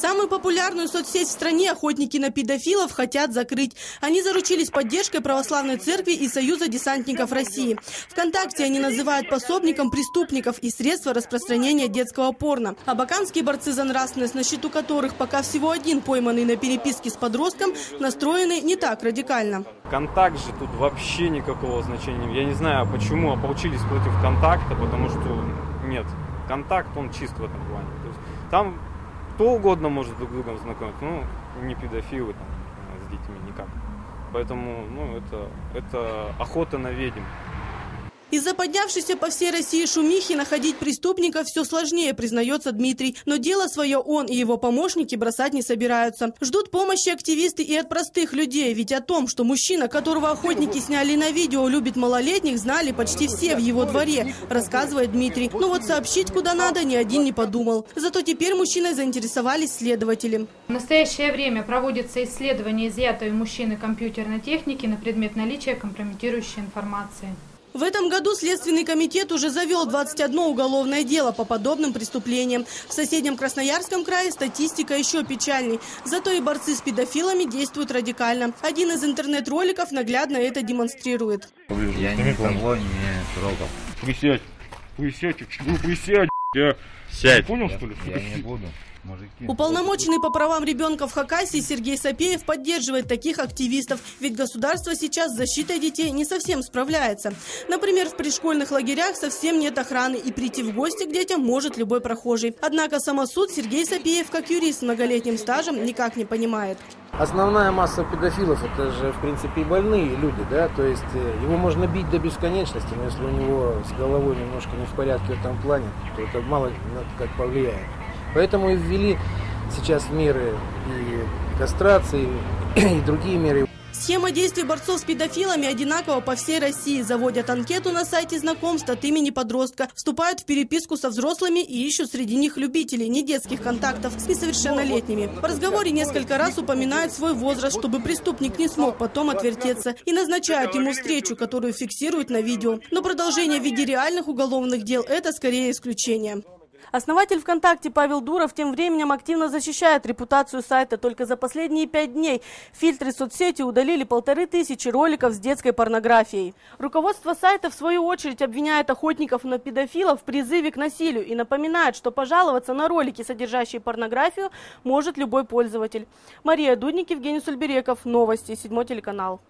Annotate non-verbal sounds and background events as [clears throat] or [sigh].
Самую популярную соцсеть в стране охотники на педофилов хотят закрыть. Они заручились поддержкой Православной Церкви и Союза десантников России. Вконтакте они называют пособником преступников и средства распространения детского порно. Абаканские борцы за нравственность, на счету которых пока всего один пойманный на переписке с подростком, настроены не так радикально. Контакт же тут вообще никакого значения. Я не знаю, почему ополчились против контакта, потому что нет. Контакт, он чист в этом плане. То есть, там кто угодно может друг с другом знакомиться, ну, не педофилы там, с детьми никак. Поэтому, ну, это, это охота на ведьм. Из-за поднявшейся по всей России шумихи находить преступников все сложнее, признается Дмитрий. Но дело свое он и его помощники бросать не собираются. Ждут помощи активисты и от простых людей. Ведь о том, что мужчина, которого охотники сняли на видео, любит малолетних, знали почти все в его дворе, рассказывает Дмитрий. Но вот сообщить куда надо ни один не подумал. Зато теперь мужчиной заинтересовались следователи. В настоящее время проводится исследование изъятой у мужчины компьютерной техники на предмет наличия компрометирующей информации. В этом году Следственный комитет уже завел 21 уголовное дело по подобным преступлениям. В соседнем Красноярском крае статистика еще печальней. Зато и борцы с педофилами действуют радикально. Один из интернет-роликов наглядно это демонстрирует. Я никого не трогал. Присядь, присядь, присядь, я... Сядь. Понял, что ли? Я не буду. Мужики. Уполномоченный по правам ребенка в Хакасии Сергей Сапеев поддерживает таких активистов, ведь государство сейчас с защитой детей не совсем справляется. Например, в пришкольных лагерях совсем нет охраны, и прийти в гости к детям может любой прохожий. Однако самосуд Сергей Сапеев, как юрист с многолетним стажем, никак не понимает. Основная масса педофилов это же в принципе и больные люди, да, то есть э, его можно бить до бесконечности, но если у него с головой немножко не в порядке в этом плане, то это мало как повлияет. Поэтому и ввели сейчас меры и кастрации, [clears throat] и другие меры. Схема действий борцов с педофилами одинакова по всей России. Заводят анкету на сайте знакомств от имени подростка, вступают в переписку со взрослыми и ищут среди них любителей не детских контактов с несовершеннолетними. В разговоре несколько раз упоминают свой возраст, чтобы преступник не смог потом отвертеться, и назначают ему встречу, которую фиксируют на видео. Но продолжение в виде реальных уголовных дел – это скорее исключение. Основатель ВКонтакте Павел Дуров тем временем активно защищает репутацию сайта. Только за последние пять дней фильтры соцсети удалили полторы тысячи роликов с детской порнографией. Руководство сайта, в свою очередь, обвиняет охотников на педофилов в призыве к насилию и напоминает, что пожаловаться на ролики, содержащие порнографию, может любой пользователь. Мария Дудник, Евгений Сульбереков. Новости. Седьмой телеканал.